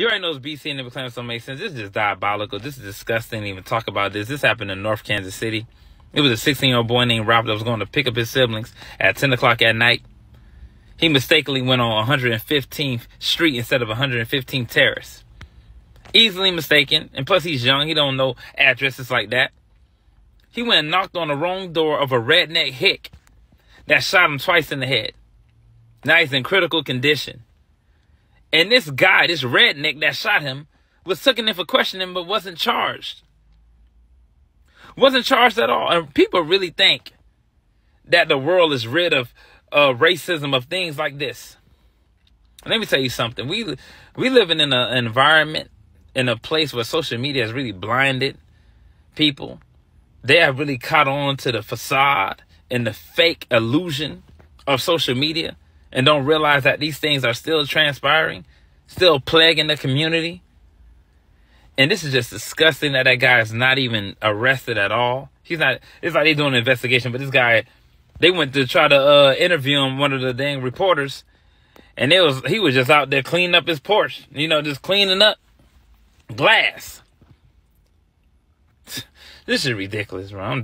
You already know it's BC and the claims don't make sense. This is just diabolical. This is disgusting even talk about this. This happened in North Kansas City. It was a 16 year old boy named Robert that was going to pick up his siblings at 10 o'clock at night. He mistakenly went on 115th Street instead of 115th Terrace. Easily mistaken, and plus he's young. He don't know addresses like that. He went and knocked on the wrong door of a redneck hick that shot him twice in the head. Now he's in critical condition. And this guy, this redneck that shot him, was taken in for questioning but wasn't charged. Wasn't charged at all. And people really think that the world is rid of uh, racism, of things like this. Let me tell you something. We we living in an environment, in a place where social media has really blinded people. They have really caught on to the facade and the fake illusion of social media and don't realize that these things are still transpiring, still plaguing the community. And this is just disgusting that that guy is not even arrested at all. He's not, it's like they doing an investigation, but this guy, they went to try to uh, interview him, one of the dang reporters, and it was, he was just out there cleaning up his porch, you know, just cleaning up glass. this is ridiculous, bro.